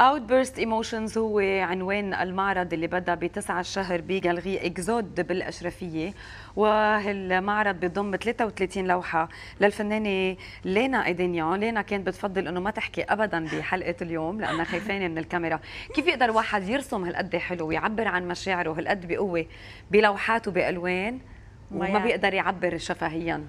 Outburst Emotions هو عنوان المعرض اللي بدأ ب 9 الشهر بجاليري اكزود بالاشرفيه وهالمعرض بيضم 33 لوحة للفنانة لينا ايدينيا لينا كانت بتفضل إنه ما تحكي ابدا بحلقة اليوم لأنها خايفانة من الكاميرا. كيف يقدر واحد يرسم هالقد حلو ويعبر عن مشاعره هالقد بقوة بلوحات وبألوان وما بيقدر يعبر شفهيا؟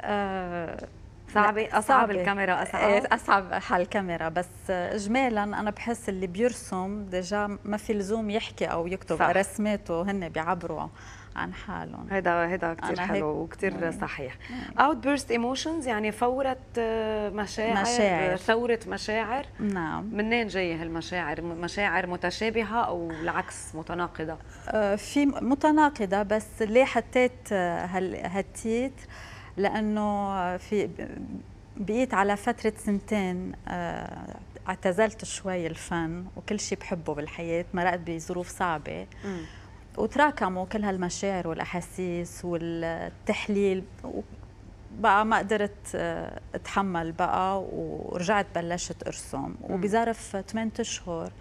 أه صعبة أصعب صعبة. الكاميرا أصعب. إيه، أصعب حال الكاميرا بس إجمالا أنا بحس اللي بيرسم déjà ما في لزوم يحكي أو يكتب. صح. رسماته هن بيعبروا عن حالهم. هذا هذا كثير حلو وكثير صحيح. outburst emotions يعني فورة آه، مشاعر, مشاعر. ثورة مشاعر. نعم. منين جاية هالمشاعر؟ مشاعر متشابهة أو العكس متناقضة؟ آه، في متناقضة بس ليه حطيت هال titre؟ لأنه في بقيت على فترة سنتين آه، اعتزلت شوي الفن وكل شيء بحبه بالحياة مرقت بظروف صعبة. وتراكموا كل هالمشاعر والأحاسيس والتحليل بقى ما قدرت آه، أتحمل بقى ورجعت بلشت أرسم. وبظرف 8 أشهر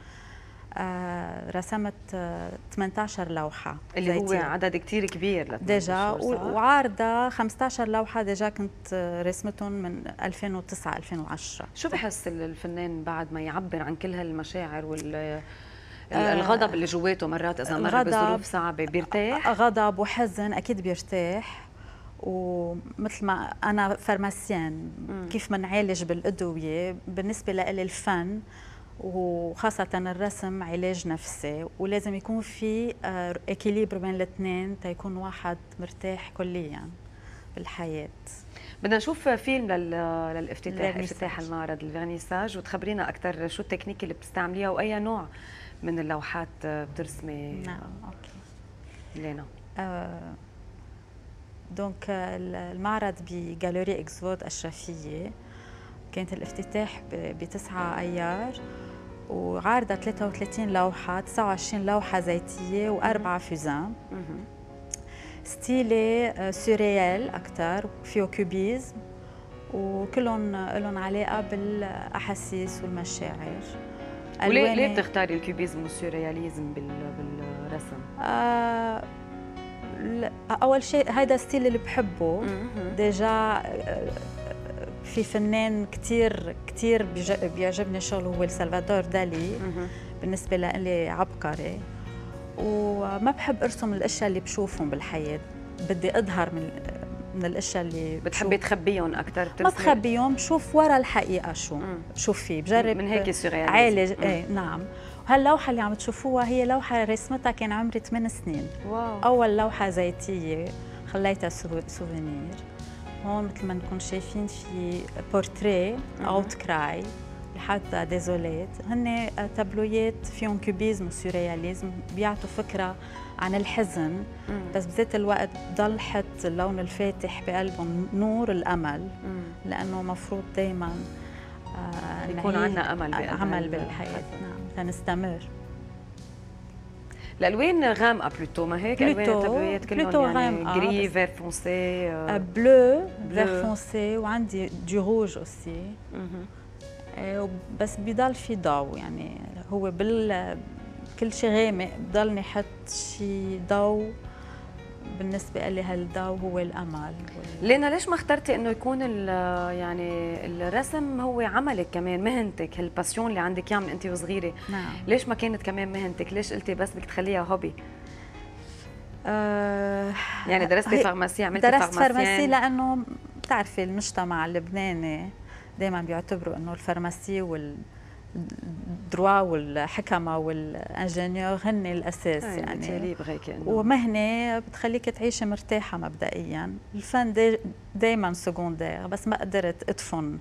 رسمت آه 18 لوحة اللي هو عدد كثير كبير déjà وعارضة 15 لوحة déjà كنت آه، رسمتهم من 2009 2010 شو بحس الفنان بعد ما يعبر عن كل هالمشاعر وال آه، الغضب اللي جواته مرات إذا مر بظروف صعبة بيرتاح؟ غضب وحزن أكيد بيرتاح. ومثل ما أنا فرماسيان كيف بنعالج بالأدوية بالنسبة لي الفن وخاصة الرسم علاج نفسي ولازم يكون في اكيليبر بين الاثنين تيكون واحد مرتاح كليا بالحياة بدنا نشوف فيلم للافتتاح افتتاح المعرض ال vernissage وتخبرينا أكثر شو التكنيك اللي بتستعمليها وأي نوع من اللوحات بترسمي. نعم okay. لينا. آه donc المعرض ب galerie Exode الشرفيه كانت الافتتاح ب 9 أيار. وعارضة 33 لوحة 29 لوحة زيتية وأربعة fusain style surréel أكثر فيه cubisme وكلهم لهم علاقة بالأحاسيس والمشاعر. وليه ليه بتختاري ال cubisme وال surréalisme بالرسم؟ آه أول شيء هذا style اللي بحبه. déjà في فنان كثير كثير بيعجبني شغله هو سلفادور دالي. بالنسبة لي عبقري. وما بحب أرسم الأشياء اللي بشوفهم بالحياة. بدي أظهر من من الأشياء اللي بتحبي تخبيهم أكثر ما بخبيهم بشوف ورا الحقيقة شو. مم. شو في؟ بجرب من هيك عالج. إيه نعم. هاللوحة اللي عم تشوفوها هي لوحة رسمتها كان عمري 8 سنين. واو. أول لوحة زيتية خليتها souvenir هون مثل ما نكون شايفين في portrait autre قراءة désolée. هن تابلويات فيهم cubisme و surréalisme بيعطوا فكرة عن الحزن بس بذات الوقت بضل حط اللون الفاتح بقلبهم نور الأمل لأنه مفروض دائما آه يكون عندنا أمل امل بالحياة. نعم تنستمر الالوان غامقه plutôt ما هيك الوان التابلويات كلهم يعني gris, vert foncé, bleu, vert foncé وعندي des rouges aussi بس بضل في ضوء يعني هو بال كل شيء غامق بضلني أحط شيء ضوء بالنسبة لي هالضوء هو الأمل. لينا ليش ما اخترتي إنه يكون يعني الرسم هو عملك كمان مهنتك هال passion اللي عندك إياها من أنت وصغيرة؟ نعم. ليش ما كانت كمان مهنتك؟ ليش قلتي بس بدك تخليها hobby آه يعني درستي pharmacie عملتي درست pharmacie لأنه بتعرفي المجتمع اللبناني دائما بيعتبروا إنه ال pharmacie وال ال droit والحكمة وال ingénieur هن الأساس يعني. ومهنه بتخليك تعيشي مرتاحة مبدئيا. الفن دائما secondaire بس ما قدرت أدفن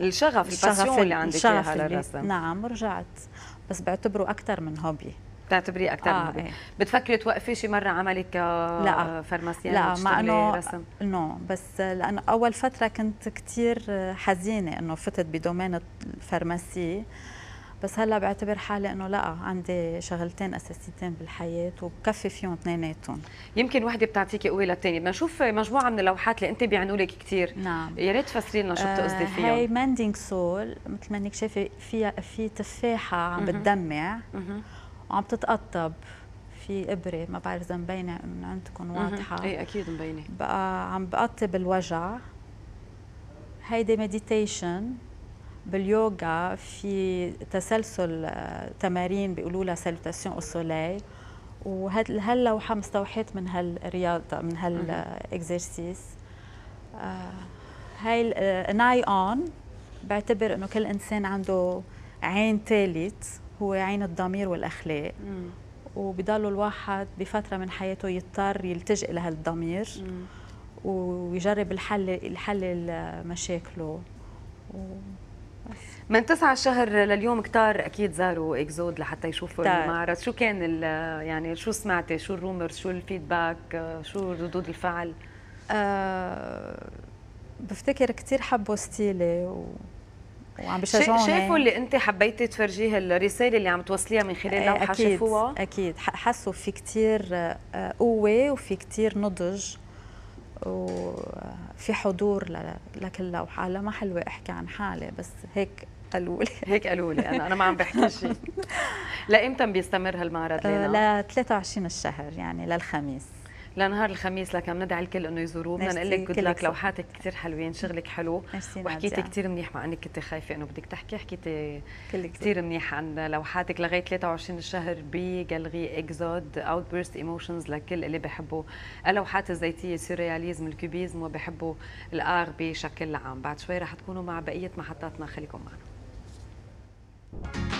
الشغف ال passion اللي عندك اياها للرسم نعم رجعت بس بعتبره أكثر من hobby. بتعتبريه أكثر آه من. إيه. بتفكري توقفي شي مرة عملك لا. pharmacienne لا مع إنه رسم؟ no بس لأنه أول فترة كنت كثير حزينة إنه فتت ب domaine ال pharmacie بس هلأ بعتبر حالي إنه لأ عندي شغلتين أساسيتين بالحياة وبكفي فيهم اثنيناتهم. يمكن وحدة بتعطيكي قوة للثانيه بدنا نشوف مجموعة من اللوحات اللي أنت بيعنوا لك كثير نعم. يا ريت تفسري لنا شو بتقصدي فيهم. هاي mending soul مثل ما إنك شايفة فيها في تفاحة عم بتدمع. وعم تتقطب في إبرة ما بعرف إذا مبينة من عندكم واضحة. إي أكيد مبينة. بقى عم بقطب الوجع. هيدي meditation باليوغا في تسلسل آه، تمارين بيقولوا لها salutation au soleil وهاللوحه مستوحاه من هالرياضه من هال exercice آه، هاي ناي اون بعتبر إنه كل إنسان عنده عين ثالث هو عين الضمير والأخلاق. وبضل الواحد بفترة من حياته يضطر يلتجئ لهالضمير ويجرب الحل الحل مشاكله من تسعة شهر لليوم كتار أكيد زاروا إكزود لحتى يشوفوا كتار. المعرض. شو كان يعني شو سمعتي؟ شو الرومرز؟ شو الفيدباك؟ شو ردود الفعل؟ أه بفتكر كثير حبوا ستيلي و... وعم بشجعوني شافوا اللي انت حبيتي تفرجيه الرسالة اللي عم توصليها من خلال لوحه شافوها أكيد حسوا في كثير آه، قوة وفي كثير نضج وفي حضور لكل لوحة. هلا ما حلوة أحكي عن حالي بس هيك قالوا لي هيك قالوا لي أنا أنا ما عم بحكي شيء لإمتى بيستمر هالمعرض لينا؟ ل 23 الشهر يعني للخميس. لنهار الخميس لك عم ندعي الكل إنه يزوروه. بدنا نقول لك لك لوحاتك كثير حلوين شغلك حلو. وحكيتي كثير منيح مع إنك كنت خايفة إنه بدك تحكي. حكيتي كثير منيح عن لوحاتك لغاية 23 الشهر ب gallery Exode Outburst Emotions لكل اللي بحبوا اللوحات الزيتية ال surréalisme ال cubisme وبحبوا ال art بشكل عام. بعد شوي رح تكونوا مع بقية محطاتنا. خليكم معنا.